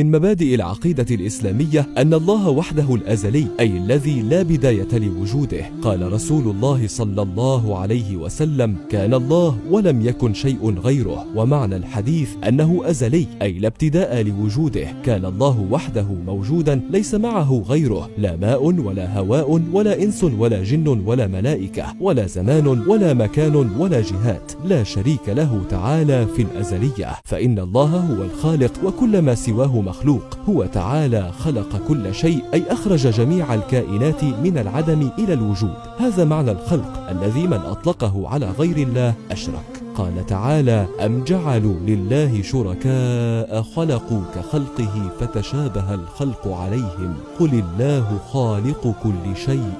ومن مبادئ العقيدة الإسلامية أن الله وحده الأزلي أي الذي لا بداية لوجوده. قال رسول الله صلى الله عليه وسلم كان الله ولم يكن شيء غيره ومعنى الحديث أنه أزلي أي لا ابتداء لوجوده. كان الله وحده موجودا ليس معه غيره لا ماء ولا هواء ولا إنس ولا جن ولا ملائكة ولا زمان ولا مكان ولا جهات. لا شريك له تعالى في الأزلية. فإن الله هو الخالق وكل ما سواه مخلوق هو تعالى خلق كل شيء أي أخرج جميع الكائنات من العدم إلى الوجود. هذا معنى الخلق الذي من أطلقه على غير الله أشرك. قال تعالى أم جعلوا لله شركاء خلقوا كخلقه فتشابه الخلق عليهم. قل الله خالق كل شيء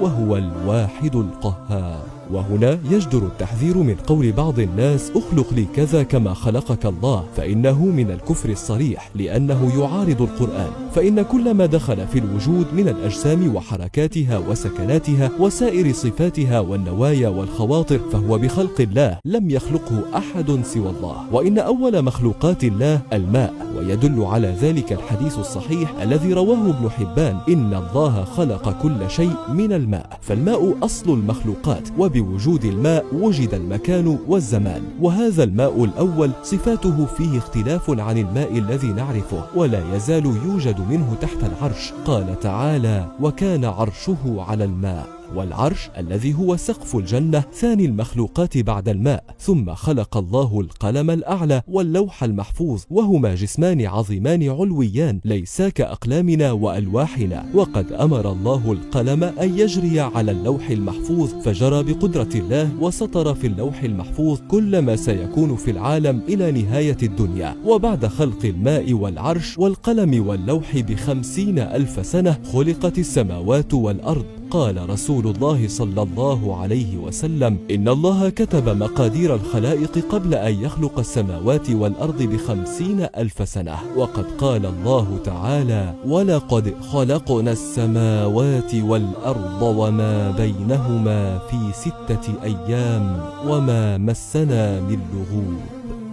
وهو الواحد القهار. وهنا يجدر التحذير من قول بعض الناس اخلق لي كذا كما خلقك الله فإنه من الكفر الصريح لأنه يعارض القرآن. فإن كل ما دخل في الوجود من الأجسام وحركاتها وسكناتها وسائر صفاتها والنوايا والخواطر فهو بخلق الله لم يخلقه أحد سوى الله. وإن أول مخلوقات الله الماء ويدل على ذلك الحديث الصحيح الذي رواه ابن حبان إن الله خلق كل شيء من الماء. فالماء أصل المخلوقات وبوجود الماء وجد المكان والزمان وهذا الماء الأول صفاته فيه اختلاف عن الماء الذي نعرفه ولا يزال يوجد منه تحت العرش. قال تعالى وكان عرشه على الماء. والعرش الذي هو سقف الجنة ثاني المخلوقات بعد الماء. ثم خلق الله القلم الأعلى واللوح المحفوظ وهما جسمان عظيمان علويان ليسا كأقلامنا وألواحنا. وقد أمر الله القلم أن يجري على اللوح المحفوظ فجرى بقدرة الله وسطر في اللوح المحفوظ كل ما سيكون في العالم إلى نهاية الدنيا. وبعد خلق الماء والعرش والقلم واللوح بخمسين ألف سنة خلقت السماوات والأرض. قال رسول الله صلى الله عليه وسلم إن الله كتب مقادير الخلائق قبل أن يخلق السماوات والأرض بخمسين ألف سنة. وقد قال الله تعالى ولقد خلقنا السماوات والأرض وما بينهما في ستة أيام وما مسنا من لغوب.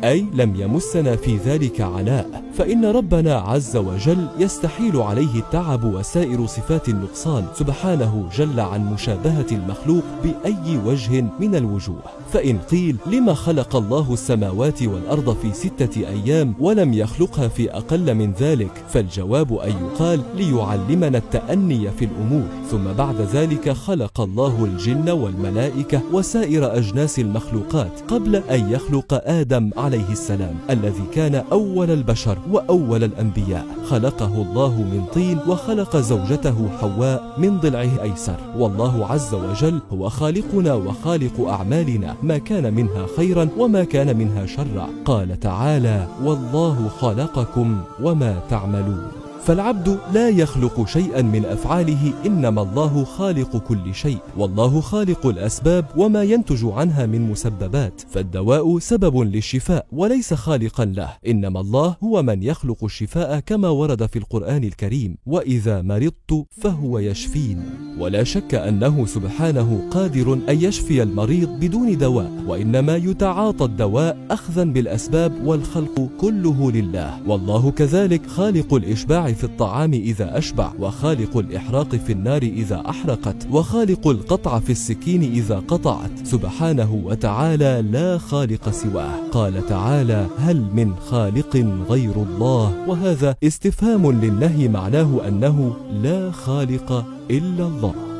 أي لم يمسنا في ذلك عناء فإن ربنا عز وجل يستحيل عليه التعب وسائر صفات النقصان سبحانه جل عن مشابهة المخلوق بأي وجه من الوجوه. فإن قيل لما خلق الله السماوات والأرض في ستة أيام ولم يخلقها في أقل من ذلك فالجواب أن يقال ليعلمنا التأني في الأمور. ثم بعد ذلك خلق الله الجن والملائكة وسائر أجناس المخلوقات قبل أن يخلق آدم عليه السلام الذي كان أول البشر وأول الأنبياء. خلقه الله من طين وخلق زوجته حواء من ضلعه أيسر. والله عز وجل هو خالقنا وخالق أعمالنا. ما كان منها خيرا وما كان منها شرا. قال تعالى والله خلقكم وما تعملون. فالعبد لا يخلق شيئا من أفعاله إنما الله خالق كل شيء والله خالق الأسباب وما ينتج عنها من مسببات فالدواء سبب للشفاء وليس خالقا له إنما الله هو من يخلق الشفاء كما ورد في القرآن الكريم وإذا مرضت فهو يشفين. ولا شك أنه سبحانه قادر أن يشفي المريض بدون دواء وإنما يتعاطى الدواء اخذا بالأسباب والخلق كله لله والله كذلك خالق الإشباع في الطعام إذا أشبع وخالق الإحراق في النار إذا أحرقت وخالق القطع في السكين إذا قطعت. سبحانه وتعالى لا خالق سواه. قال تعالى هل من خالق غير الله؟ وهذا استفهام للنهي معناه أنه لا خالق إلا الله.